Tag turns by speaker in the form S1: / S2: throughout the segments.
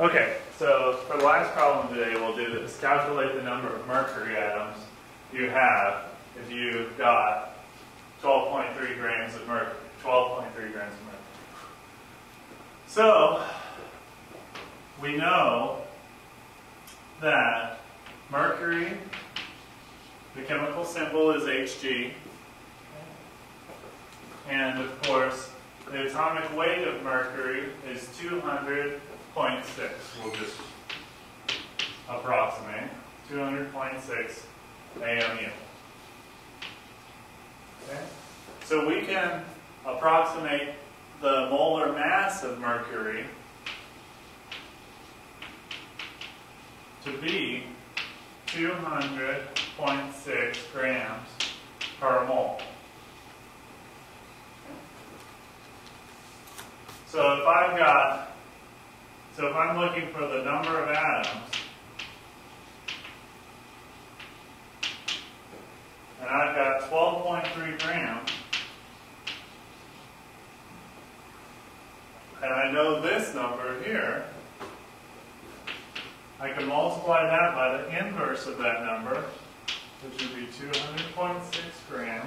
S1: Okay, so for the last problem today, we'll do this. Calculate the number of mercury atoms you have if you've got 12.3 grams of mercury. 12.3 grams of mercury. So, we know that mercury, the chemical symbol is Hg, and of course, the atomic weight of mercury is 200.6. We'll just approximate 200.6 AMU. Okay? So we can approximate the molar mass of mercury to be 200.6 grams per mole. So if I've got, so if I'm looking for the number of atoms, and I've got 12.3 grams, and I know this number here, I can multiply that by the inverse of that number, which would be 200.6 grams,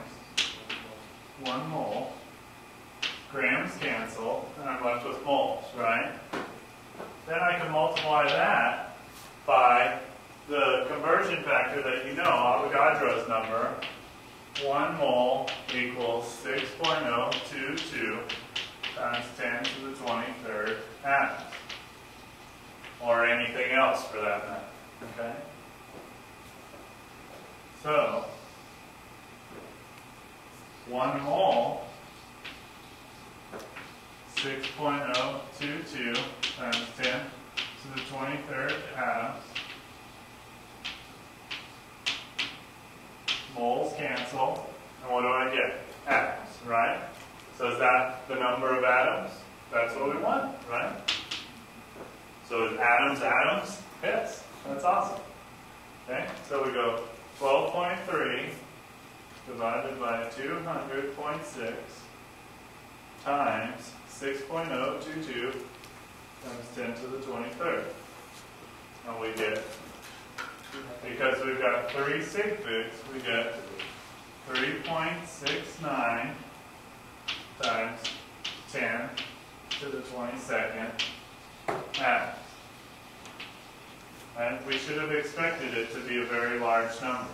S1: 1 mole. Grams cancel, and I'm left with moles, right? Then I can multiply that by the conversion factor that you know, Avogadro's number. 1 mole equals 6.022 times 10 to the 23rd atoms. Or anything else for that matter. Okay? So, 1 mole 6.022 times 10 to the 23rd atoms. Moles cancel, and what do I get? Atoms, right? So is that the number of atoms? That's what we want, right? So is atoms atoms? Yes, that's awesome. Okay, so we go 12.3 divided by 200.6 times 6.022 times 10 to the 23rd. And we get, because we've got three sig figs, we get 3.69 times 10 to the 22nd atoms. And we should have expected it to be a very large number.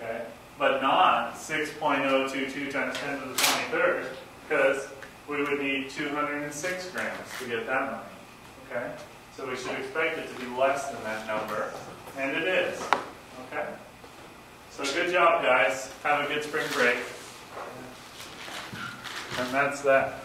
S1: Okay? But not 6.022 times 10 to the 23rd, because we would need 206 grams to get that money. Okay? So we should expect it to be less than that number, and it is. Okay? So good job, guys. Have a good spring break. And that's that.